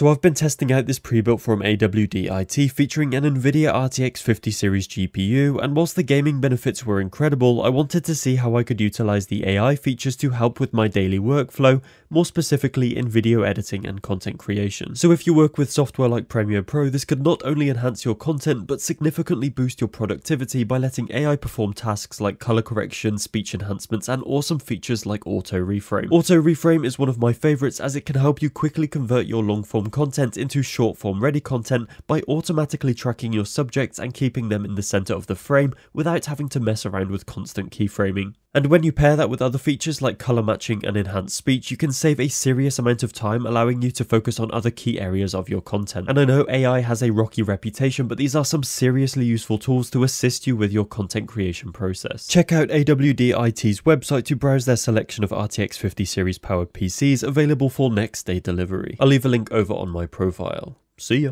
So I've been testing out this pre-built from AWD-IT featuring an Nvidia RTX 50 series GPU, and whilst the gaming benefits were incredible, I wanted to see how I could utilize the AI features to help with my daily workflow, more specifically in video editing and content creation. So if you work with software like Premiere Pro, this could not only enhance your content, but significantly boost your productivity by letting AI perform tasks like color correction, speech enhancements, and awesome features like auto reframe. Auto reframe is one of my favorites as it can help you quickly convert your long content into short form ready content by automatically tracking your subjects and keeping them in the center of the frame without having to mess around with constant keyframing. And when you pair that with other features like color matching and enhanced speech, you can save a serious amount of time allowing you to focus on other key areas of your content. And I know AI has a rocky reputation, but these are some seriously useful tools to assist you with your content creation process. Check out AWD-IT's website to browse their selection of RTX 50 series powered PCs available for next day delivery. I'll leave a link over on my profile. See ya.